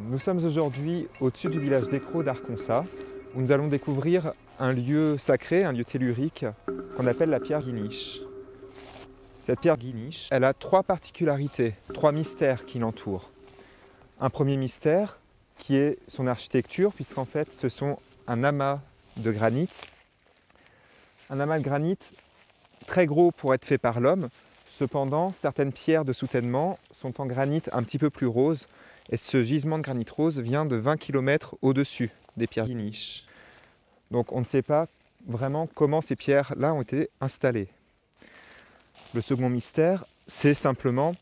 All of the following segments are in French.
Nous sommes aujourd'hui au-dessus du village d'Écro d'Arconsa, où nous allons découvrir un lieu sacré, un lieu tellurique, qu'on appelle la pierre Guiniche. Cette pierre Guiniche, elle a trois particularités, trois mystères qui l'entourent. Un premier mystère qui est son architecture, puisqu'en fait ce sont un amas de granit. Un amas de granit très gros pour être fait par l'homme, cependant certaines pierres de soutènement sont en granit un petit peu plus rose, et ce gisement de granit rose vient de 20 km au-dessus des pierres Guiniche. Donc on ne sait pas vraiment comment ces pierres-là ont été installées. Le second mystère, c'est simplement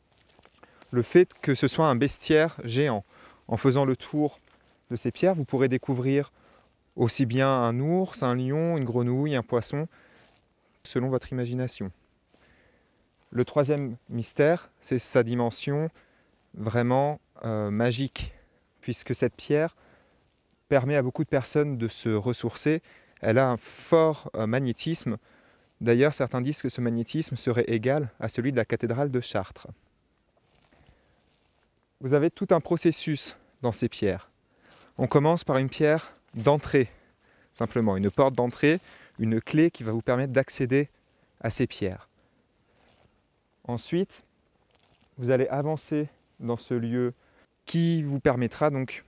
le fait que ce soit un bestiaire géant. En faisant le tour de ces pierres, vous pourrez découvrir aussi bien un ours, un lion, une grenouille, un poisson, selon votre imagination. Le troisième mystère, c'est sa dimension vraiment euh, magique, puisque cette pierre permet à beaucoup de personnes de se ressourcer. Elle a un fort euh, magnétisme. D'ailleurs, certains disent que ce magnétisme serait égal à celui de la cathédrale de Chartres. Vous avez tout un processus dans ces pierres. On commence par une pierre d'entrée, simplement, une porte d'entrée, une clé qui va vous permettre d'accéder à ces pierres. Ensuite, vous allez avancer dans ce lieu qui vous permettra donc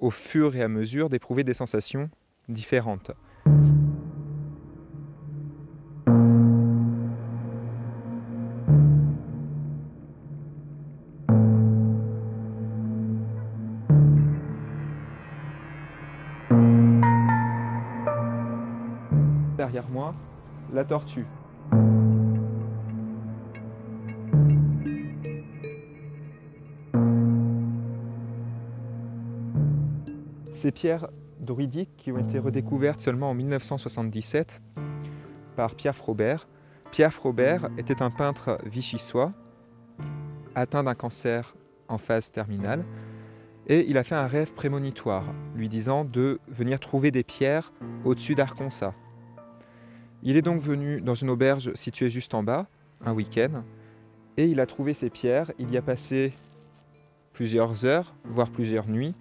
au fur et à mesure d'éprouver des sensations différentes. Derrière moi, la tortue. Ces pierres druidiques qui ont été redécouvertes seulement en 1977 par Pierre Frobert. Pierre Frobert était un peintre vichysois atteint d'un cancer en phase terminale et il a fait un rêve prémonitoire lui disant de venir trouver des pierres au-dessus d'Arconsa. Il est donc venu dans une auberge située juste en bas, un week-end, et il a trouvé ces pierres. Il y a passé plusieurs heures, voire plusieurs nuits,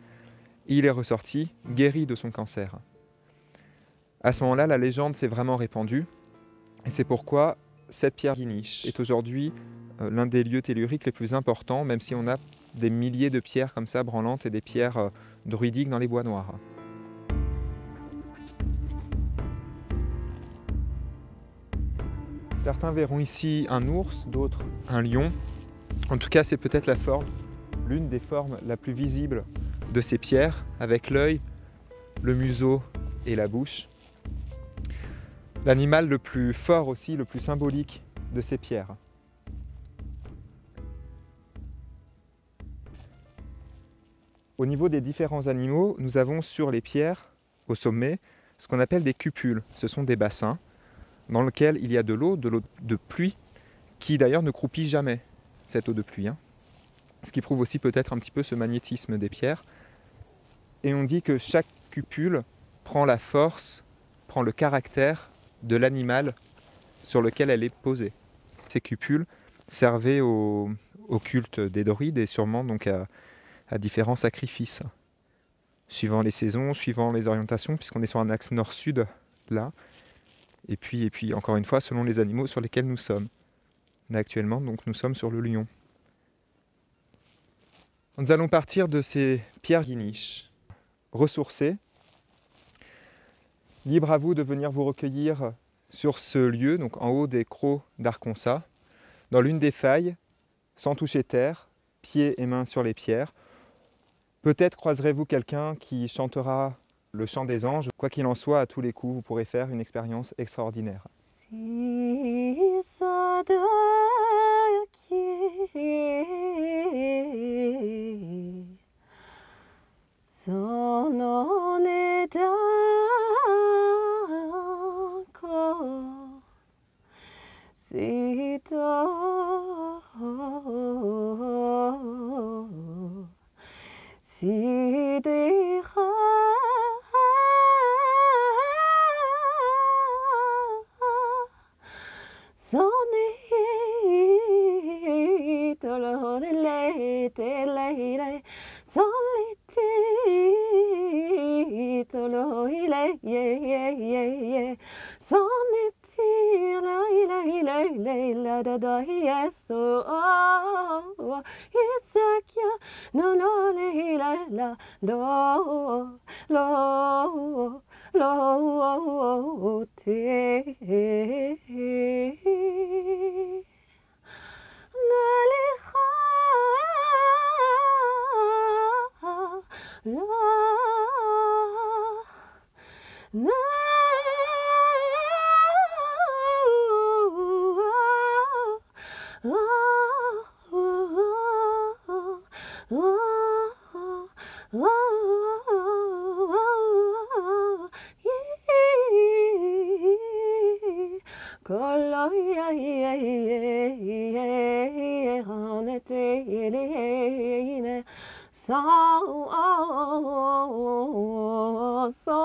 il est ressorti guéri de son cancer. À ce moment-là, la légende s'est vraiment répandue, et c'est pourquoi cette pierre Guiniche est aujourd'hui euh, l'un des lieux telluriques les plus importants, même si on a des milliers de pierres comme ça branlantes et des pierres euh, druidiques dans les bois noirs. Certains verront ici un ours, d'autres un lion. En tout cas, c'est peut-être la forme, l'une des formes la plus visible de ces pierres avec l'œil, le museau et la bouche. L'animal le plus fort aussi, le plus symbolique de ces pierres. Au niveau des différents animaux, nous avons sur les pierres, au sommet, ce qu'on appelle des cupules. Ce sont des bassins dans lesquels il y a de l'eau, de l'eau de pluie, qui d'ailleurs ne croupit jamais, cette eau de pluie. Hein. Ce qui prouve aussi peut-être un petit peu ce magnétisme des pierres. Et on dit que chaque cupule prend la force, prend le caractère de l'animal sur lequel elle est posée. Ces cupules servaient au, culte des Dorides et sûrement donc à, différents sacrifices, suivant les saisons, suivant les orientations, puisqu'on est sur un axe nord-sud là, et puis, et encore une fois selon les animaux sur lesquels nous sommes. Actuellement, donc nous sommes sur le lion. Nous allons partir de ces pierres guiniches ressourcés. Libre à vous de venir vous recueillir sur ce lieu, en haut des crocs d'Arconsa, dans l'une des failles, sans toucher terre, pieds et mains sur les pierres. Peut-être croiserez-vous quelqu'un qui chantera le chant des anges. Quoi qu'il en soit, à tous les coups, vous pourrez faire une expérience extraordinaire. tolorele teleire soliti toloile ye ye ye ye soniti la ila ila ila ila da da yeso oh isakya no no le ila la do lo lo te so